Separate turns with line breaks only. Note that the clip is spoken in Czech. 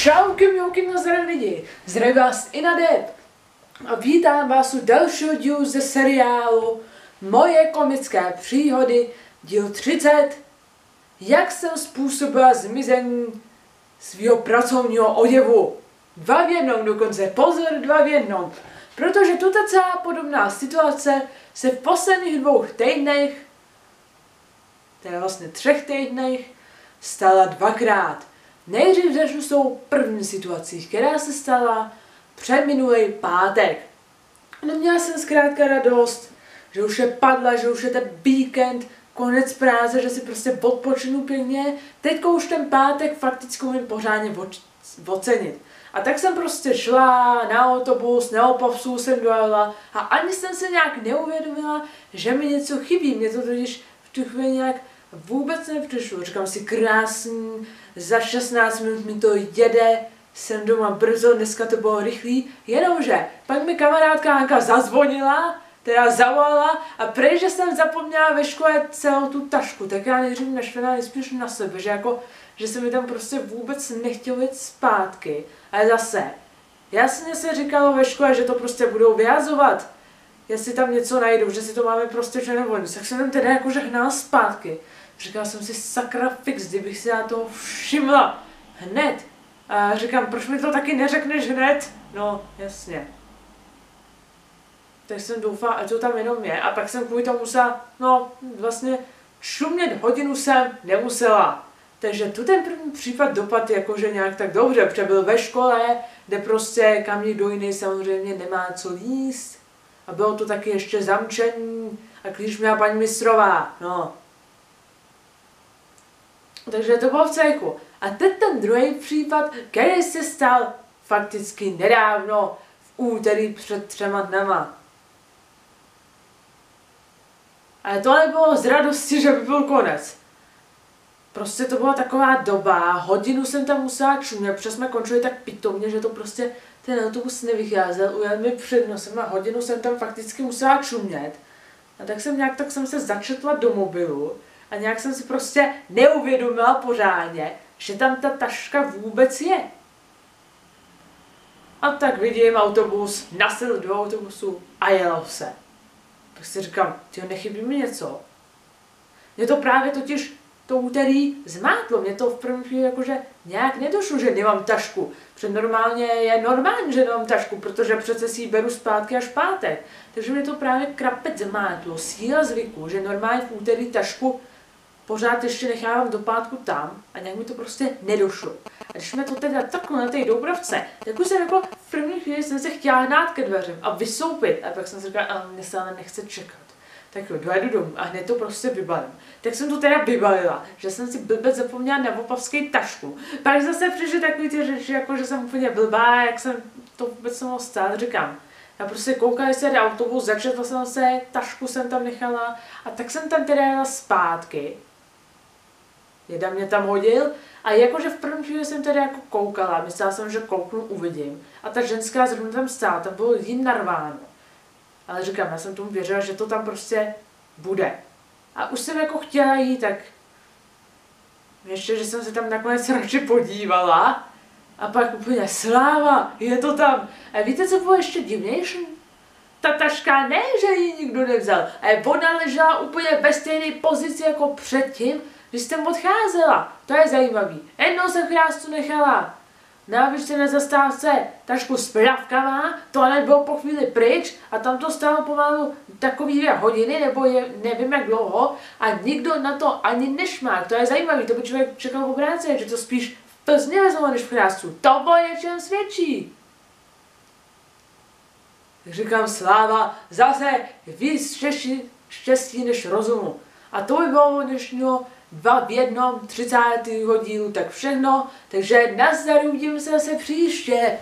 Čauky, mňouky, na zdraví lidi. Zdraví vás i na dep. A vítám vás u dalšího dílu ze seriálu Moje komické příhody, díl 30. Jak jsem způsobila zmizení svého pracovního oděvu. Dva v jednom dokonce, pozor, dva v jednom. Protože tuto celá podobná situace se v posledních dvou týdnech, teda vlastně třech týdnech, stala dvakrát. Nejdřív začnu s tou první situací, která se stala před minulý pátek. Neměla jsem zkrátka radost, že už je padla, že už je ten víkend, konec práce, že si prostě odpočinu pěkně. Teďko už ten pátek fakticky umím pořádně ocenit. A tak jsem prostě šla na autobus, na opavsu jsem dojela a ani jsem se nějak neuvědomila, že mi něco chybí. Mě to totiž v tu chvíli nějak vůbec nepřišlo. Říkám si krásný, za 16 minut mi to jede, jsem doma brzo, dneska to bylo rychlý, jenomže pak mi kamarádka Hanka zazvonila, teda zavolala a prej, že jsem zapomněla ve škole celou tu tašku, tak já nejdřív našvená nejspíš na sebe, že jako, že se mi tam prostě vůbec nechtělo jít zpátky. Ale zase, jasně se říkalo ve škole, že to prostě budou vyhazovat, jestli tam něco najdou, že si to máme prostě že nevolní. Tak jsem tam teda jakože hnala zpátky. Říkala jsem si, sakra fix, kdybych si na to všimla hned. A říkám, proč mi to taky neřekneš hned? No, jasně. Tak jsem doufala, a to tam jenom je. A pak jsem kvůli tomu musela, no, vlastně šumět hodinu jsem nemusela. Takže tu ten první případ dopad jakože nějak tak dobře, protože byl ve škole, kde prostě kam někdo jiný samozřejmě nemá co jíst. A bylo to taky ještě zamčení a když měla paní mistrová, no, takže to bylo v cejku. A teď ten druhý případ, který se stal fakticky nedávno, v úterý před třema dnama. Ale to nebylo z radosti, že by byl konec. Prostě to byla taková doba, hodinu jsem tam musela čumět, protože jsme končili tak pitomně, že to prostě ten autobus nevycházel, ujel mi před nosem a hodinu jsem tam fakticky musela čumět. A tak jsem nějak tak jsem se začetla do mobilu a nějak jsem si prostě neuvědomila pořádně, že tam ta taška vůbec je. A tak vidím autobus, nasedl do autobusu a jelo se. Tak si říkám, ty nechybí mi něco. Mě to právě totiž to úterý zmátlo. Mě to v první chvíli jakože nějak nedošlo, že nemám tašku. Protože normálně je normální, že nemám tašku, protože přece si ji beru zpátky až pátek. Takže mě to právě krapet zmátlo. Síla zvyku, že normálně v úterý tašku pořád ještě nechávám do pátku tam a nějak mi to prostě nedošlo. A když jsme to teda takhle na té Doubravce, tak už jsem jako v první chvíli jsem se chtěla hnát ke dveřím a vysoupit. A pak jsem si říkala, a mě se ale nechce čekat. Tak jo, dojedu domů a hned to prostě vybalím. Tak jsem to teda vybalila, že jsem si blbec zapomněla na opavský tašku. Pak zase přišly takový ty řeči, jako že jsem úplně blbá, jak jsem to vůbec mohla stát, říkám. Já prostě koukala, se jde autobus, začetla jsem se, tašku jsem tam nechala a tak jsem tam teda jela zpátky Jeda mě tam hodil a jakože v první chvíli jsem tady jako koukala, myslela jsem, že kouknu, uvidím. A ta ženská zrovna tam stála, tam bylo jí narváno. Ale říkám, já jsem tomu věřila, že to tam prostě bude. A už jsem jako chtěla jít, tak ještě, že jsem se tam nakonec radši podívala. A pak úplně sláva, je to tam. A víte, co bylo ještě divnější? Ta taška ne, že ji nikdo nevzal, ale ona ležela úplně ve stejné pozici jako předtím, když jsem odcházela. To je zajímavý. Jednou jsem chrástu nechala na na zastávce tašku s plavkama, tohle bylo po chvíli pryč a tam to stálo pomalu takový dvě hodiny, nebo je, nevím jak dlouho a nikdo na to ani nešmák. To je zajímavý, to by člověk čekal v práci, že to spíš v Plzně vezlo než v chrástu. To bylo něčem svědčí. Říkám, sláva, zase víc štěstí, štěstí než rozumu. A to by bylo dnešního dva v jednom 30. dílu, tak všechno. Takže nazdar, uvidíme se zase příště.